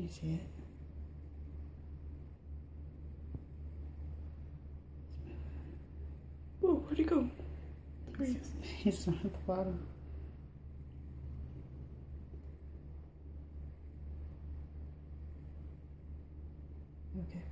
Can you see it? Whoa, where'd he go? He's not at the bottom. Okay.